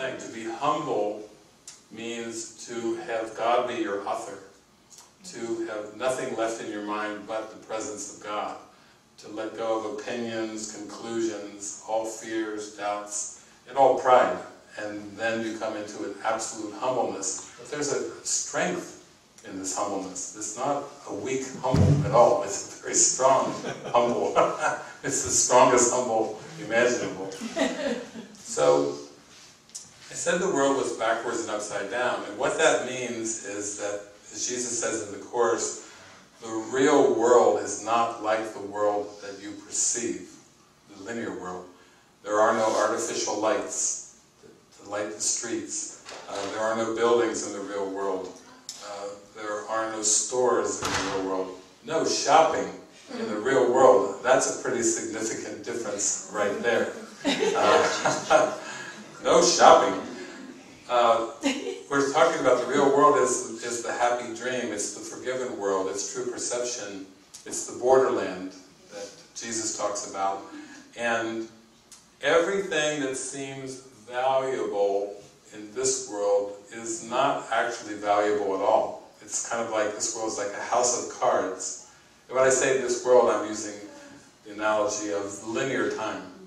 thing. To be humble means to have God be your author, to have nothing left in your mind but the presence of God, to let go of opinions, conclusions, all fears, doubts, and all pride, and then you come into an absolute humbleness. But there's a strength in this humbleness. It's not a weak humble at all. It's a very strong humble. it's the strongest humble imaginable. So, said the world was backwards and upside down, and what that means is that, as Jesus says in the Course, the real world is not like the world that you perceive, the linear world. There are no artificial lights to light the streets. Uh, there are no buildings in the real world. Uh, there are no stores in the real world. No shopping in the real world. That's a pretty significant difference right there. Uh, no shopping. Uh, we're talking about the real world is, is the happy dream, it's the forgiven world, it's true perception, it's the borderland that Jesus talks about. And everything that seems valuable in this world is not actually valuable at all. It's kind of like this world is like a house of cards. And when I say this world, I'm using the analogy of linear time.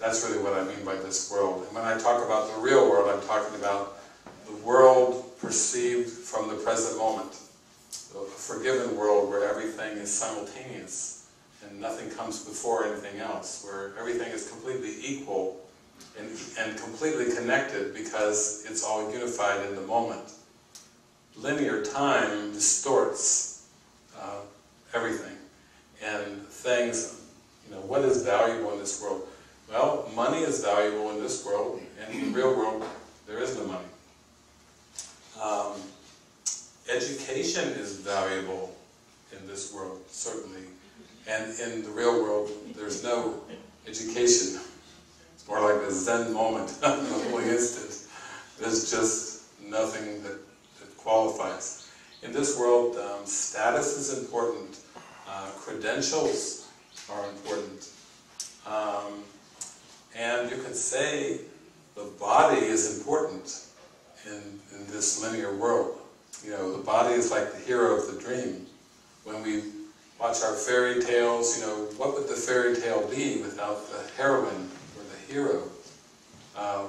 That's really what I mean by this world. And when I talk about the real world, I'm talking about the world perceived from the present moment. A forgiven world where everything is simultaneous and nothing comes before anything else, where everything is completely equal and, and completely connected because it's all unified in the moment. Linear time distorts uh, everything and things, you know, what is valuable in this world? Well, money is valuable in this world, and in the real world, there is no money. Um, education is valuable in this world, certainly, and in the real world, there's no education. It's more like a Zen moment the holy instant. There's just nothing that, that qualifies. In this world, um, status is important, uh, credentials are important. Um, and you could say the body is important in, in this linear world. You know, the body is like the hero of the dream. When we watch our fairy tales, you know, what would the fairy tale be without the heroine or the hero? Uh,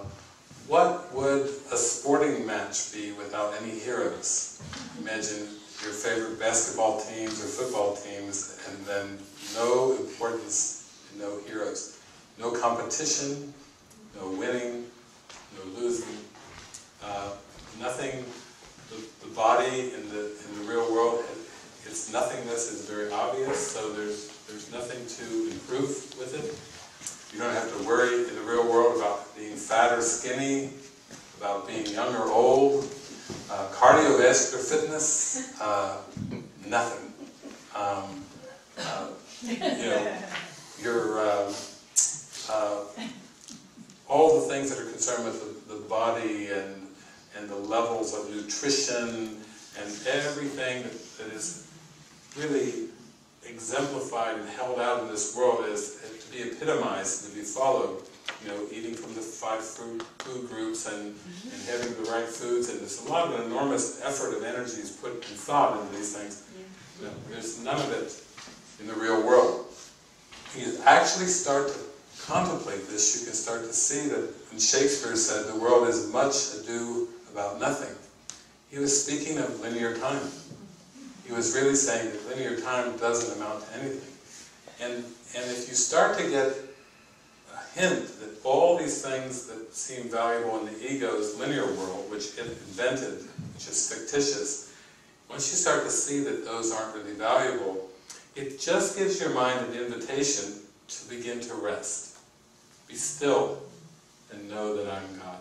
what would a sporting match be without any heroes? Imagine your favorite basketball teams or football teams and then no importance no heroes. No competition, no winning, no losing, uh, nothing, the, the, body in the, in the real world, its nothingness is very obvious, so there's, there's nothing to improve with it. You don't have to worry in the real world about being fat or skinny, about being young or old, uh, cardiovascular fitness, uh, nothing. Um, uh, you know, your um, uh, all the things that are concerned with the, the body and, and the levels of nutrition and everything that, that is really exemplified and held out in this world is to be epitomized, and to be followed. You know, eating from the five food, food groups and, and having the right foods, and there's a lot of enormous effort and energy is put and thought into these things. You know, there's none of it in the real world. You actually start to contemplate this, you can start to see that when Shakespeare said the world is much ado about nothing, he was speaking of linear time. He was really saying that linear time doesn't amount to anything. And, and if you start to get a hint that all these things that seem valuable in the ego's linear world, which it invented, which is fictitious, once you start to see that those aren't really valuable, it just gives your mind an invitation to begin to rest. Be still and know that I'm God.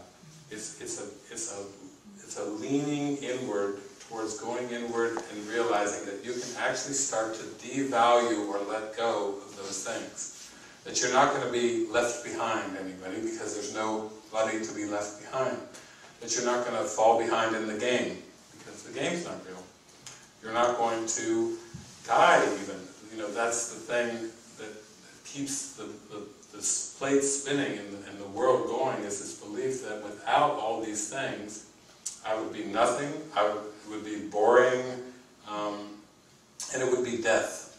It's, it's, a, it's, a, it's a leaning inward towards going inward and realizing that you can actually start to devalue or let go of those things. That you're not going to be left behind anybody because there's nobody to be left behind. That you're not going to fall behind in the game because the game's not real. You're not going to die even. You know, that's the thing that, keeps the the this plate spinning and the, and the world going is this belief that without all these things, I would be nothing, I would, would be boring, um, and it would be death.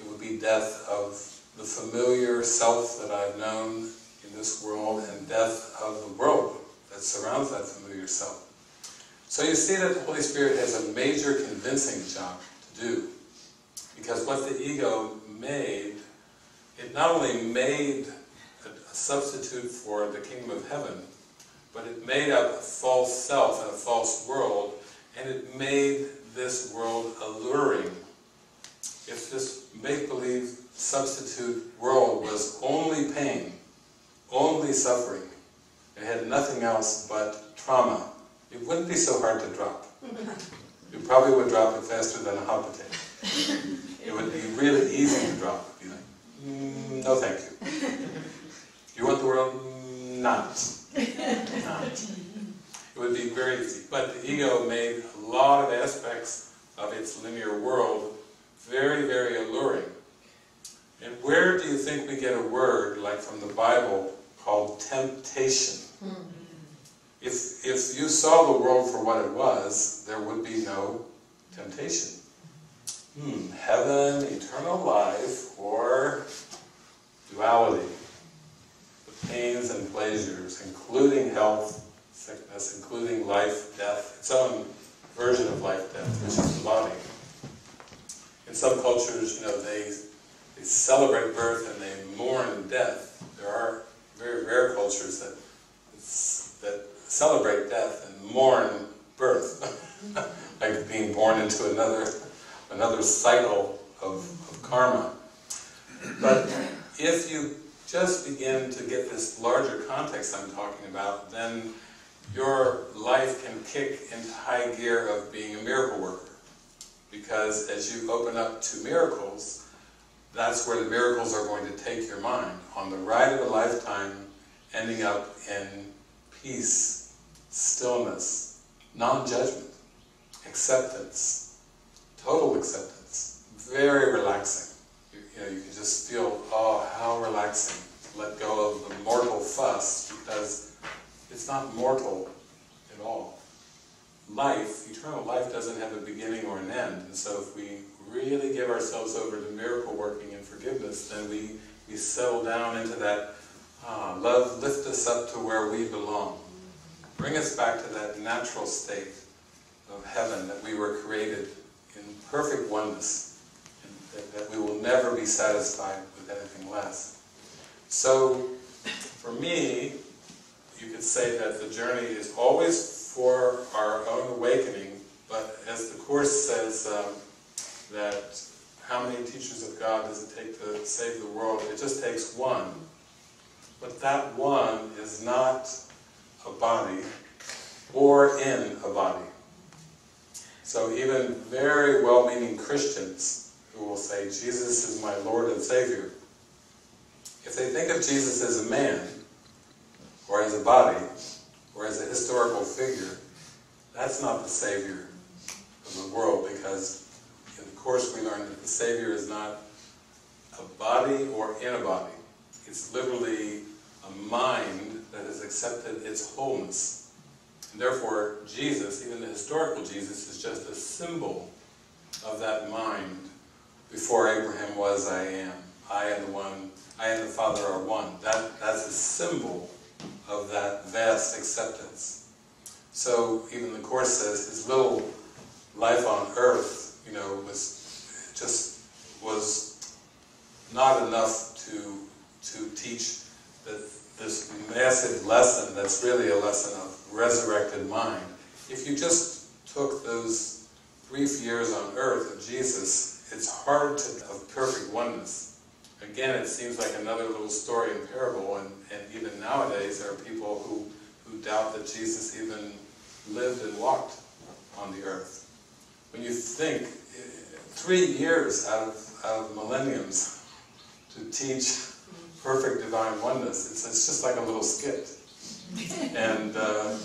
It would be death of the familiar self that I've known in this world and death of the world that surrounds that familiar self. So you see that the Holy Spirit has a major convincing job to do. Because what the ego made, it not only made a, substitute for the kingdom of heaven, but it made up a false self and a false world, and it made this world alluring. If this make-believe substitute world was only pain, only suffering, it had nothing else but trauma, it wouldn't be so hard to drop. You probably would drop it faster than a hot potato. It would be really easy to drop. Like, mm, no thank you. You want the world? Not. Not. It would be very easy. But the ego made a lot of aspects of its linear world very, very alluring. And where do you think we get a word, like from the Bible, called temptation? If, if you saw the world for what it was, there would be no temptation. Hmm, heaven, eternal life, or duality. The pains and pleasures, including health, sickness, including life, death, its own version of life, death, which is the body. In some cultures, you know, they, they celebrate birth and they mourn death. There are very rare cultures that, that celebrate death and mourn birth, like being born into another another cycle of, of karma. But if you just begin to get this larger context I'm talking about, then your life can kick into high gear of being a miracle worker. Because as you open up to miracles, that's where the miracles are going to take your mind. On the ride of a lifetime, ending up in peace stillness, non-judgment, acceptance, total acceptance, very relaxing. You, know, you can just feel, oh, how relaxing. Let go of the mortal fuss because it's not mortal at all. Life, eternal life doesn't have a beginning or an end. And so if we really give ourselves over to miracle working and forgiveness, then we, we settle down into that ah, love, lift us up to where we belong. Bring us back to that natural state of heaven that we were created in perfect oneness, that, that we will never be satisfied with anything less. So, for me, you could say that the journey is always for our own awakening, but as the Course says, um, that how many teachers of God does it take to save the world? It just takes one. But that one is not a body or in a body. So even very well-meaning Christians who will say, Jesus is my Lord and Savior, if they think of Jesus as a man, or as a body, or as a historical figure, that's not the Savior of the world because in the Course we learn that the Savior is not a body or in a body. It's literally a mind that has accepted its wholeness. And therefore, Jesus, even the historical Jesus, is just a symbol of that mind. Before Abraham was, I am. I and the one, I and the Father are one. That, that's a symbol of that vast acceptance. So even the Course says his little life on earth, you know, was just was not enough to to teach this massive lesson that's really a lesson of resurrected mind. If you just took those brief years on earth of Jesus, it's hard to have perfect oneness. Again, it seems like another little story and parable, and, and even nowadays there are people who, who doubt that Jesus even lived and walked on the earth. When you think, three years out of, out of millenniums to teach perfect divine oneness. It's, it's just like a little skit. And, uh,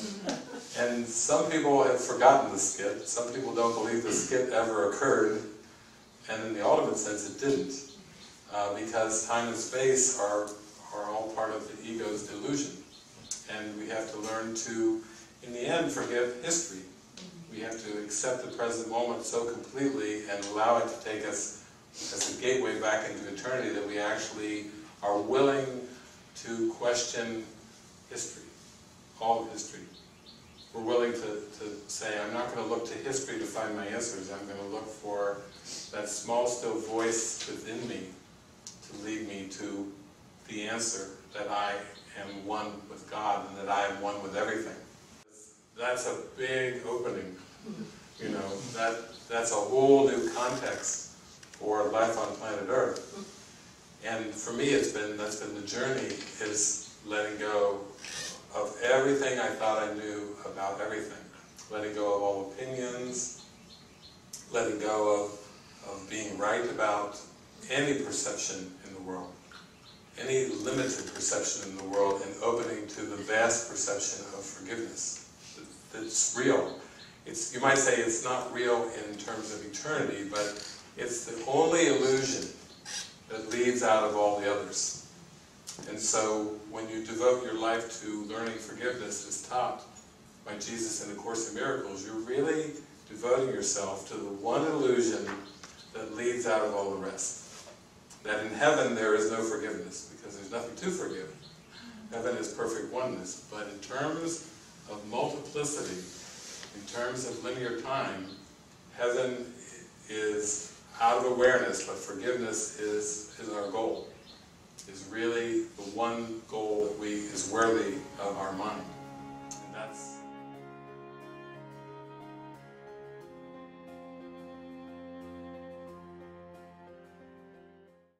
and some people have forgotten the skit. Some people don't believe the skit ever occurred. And in the ultimate sense, it didn't. Uh, because time and space are, are all part of the ego's delusion. And we have to learn to, in the end, forgive history. We have to accept the present moment so completely and allow it to take us as a gateway back into eternity that we actually are willing to question history, all of history. We're willing to, to say, I'm not going to look to history to find my answers, I'm going to look for that small, still voice within me to lead me to the answer that I am one with God and that I am one with everything. That's a big opening. You know, that that's a whole new context for life on planet Earth. And for me, it's been that's been the journey is letting go of everything I thought I knew about everything, letting go of all opinions, letting go of of being right about any perception in the world, any limited perception in the world, and opening to the vast perception of forgiveness that's real. It's, you might say it's not real in terms of eternity, but it's the only illusion that leads out of all the others. And so when you devote your life to learning forgiveness as taught by Jesus in the Course in Miracles, you're really devoting yourself to the one illusion that leads out of all the rest. That in heaven there is no forgiveness, because there's nothing to forgive. Heaven is perfect oneness. But in terms of multiplicity, in terms of linear time, heaven is out of awareness, but forgiveness is, is our goal. Is really the one goal that we is worthy of our mind. And that's